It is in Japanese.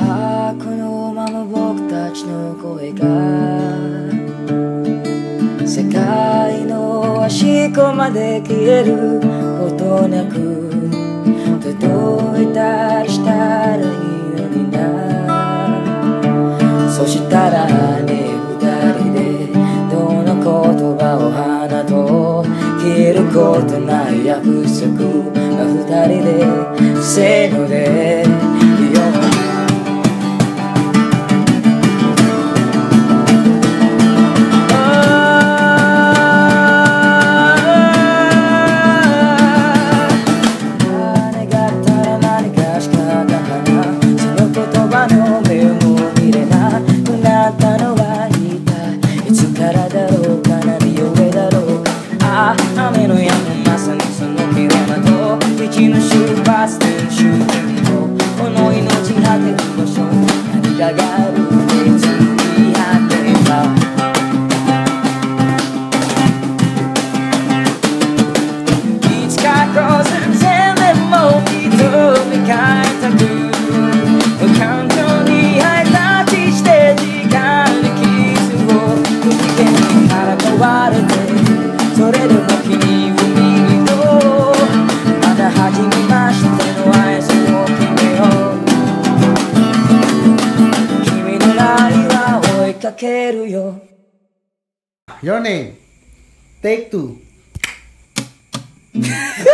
ああこのまま僕たちの声が世界の端っこまで消えることなく届いたりしたらいいのにな。そしたらね二人でどの言葉を花と消えることない約束が二人でせので embriagado quiero yo. Your name. Take two.